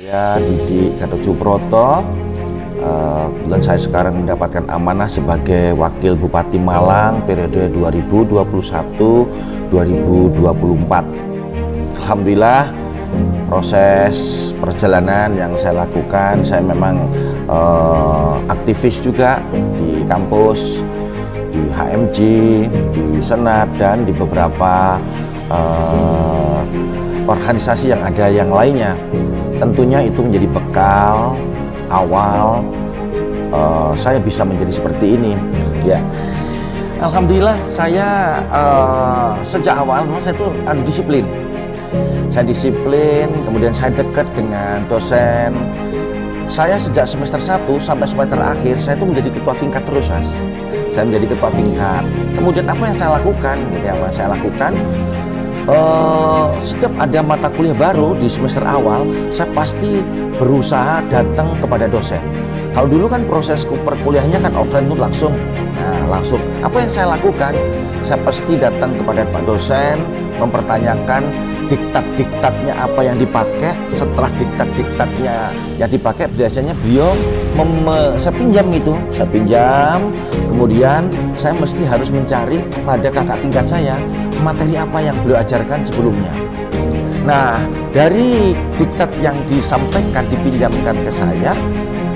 Saya Didi Gatot Suproto. Uh, kebetulan saya sekarang mendapatkan amanah sebagai Wakil Bupati Malang periode 2021-2024. Alhamdulillah proses perjalanan yang saya lakukan, saya memang uh, aktivis juga di kampus, di HMJ, di Senat dan di beberapa uh, organisasi yang ada yang lainnya. Tentunya itu menjadi bekal awal uh, saya bisa menjadi seperti ini. Ya, alhamdulillah saya uh, sejak awal memang saya itu anu disiplin. Saya disiplin, kemudian saya dekat dengan dosen. Saya sejak semester 1 sampai semester akhir saya itu menjadi ketua tingkat terus, Mas. Saya menjadi ketua tingkat. Kemudian apa yang saya lakukan? Gitu ya, saya lakukan? Uh, setiap ada mata kuliah baru di semester awal, saya pasti berusaha datang kepada dosen. Kalau dulu kan proses perkuliahannya kan offline itu langsung, nah langsung. Apa yang saya lakukan? Saya pasti datang kepada pak dosen, mempertanyakan diktat-diktatnya apa yang dipakai. Setelah diktat-diktatnya yang dipakai, biasanya beliau mem saya pinjam itu, saya pinjam. Kemudian saya mesti harus mencari pada kakak tingkat saya materi apa yang beliau ajarkan sebelumnya. Nah, dari diktat yang disampaikan, dipinjamkan ke saya,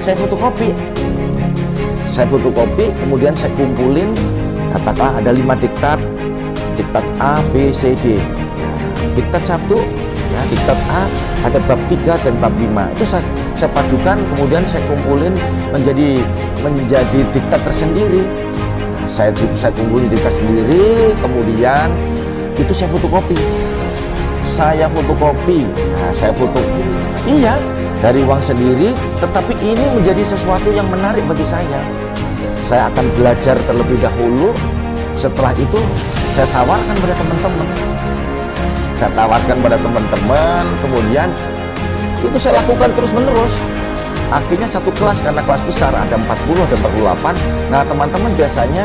saya fotokopi. Saya fotokopi, kemudian saya kumpulin, katakanlah ada lima diktat, diktat A, B, C, D. Nah, diktat satu, ya, diktat A, ada bab 3 dan bab 5. Itu saya, saya padukan, kemudian saya kumpulin menjadi menjadi diktat tersendiri. Nah, saya saya kumpulin diktat sendiri, kemudian itu saya fotokopi. Saya fotokopi. Nah, saya foto iya dari uang sendiri tetapi ini menjadi sesuatu yang menarik bagi saya. Saya akan belajar terlebih dahulu. Setelah itu saya tawarkan pada teman-teman saya tawarkan pada teman-teman kemudian itu saya lakukan terus menerus akhirnya satu kelas karena kelas besar ada 40 ada 48 nah teman-teman biasanya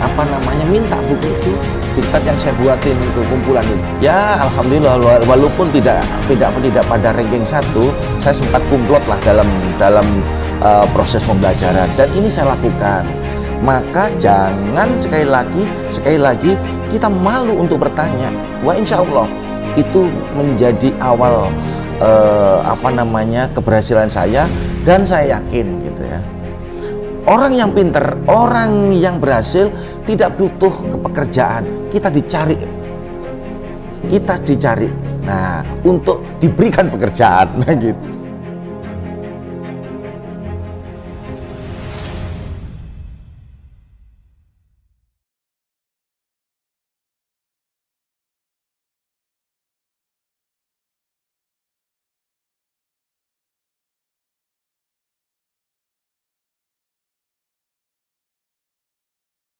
apa namanya minta buku itu diktat yang saya buatin itu kumpulan itu ya alhamdulillah walaupun tidak tidak tidak pada ranking satu saya sempat kumplot lah dalam dalam uh, proses pembelajaran. Dan ini saya lakukan maka jangan sekali lagi sekali lagi kita malu untuk bertanya wah insya Allah itu menjadi awal uh, apa namanya keberhasilan saya dan saya yakin gitu ya Orang yang pinter, orang yang berhasil tidak butuh ke pekerjaan. Kita dicari. Kita dicari. Nah, untuk diberikan pekerjaan. Gitu.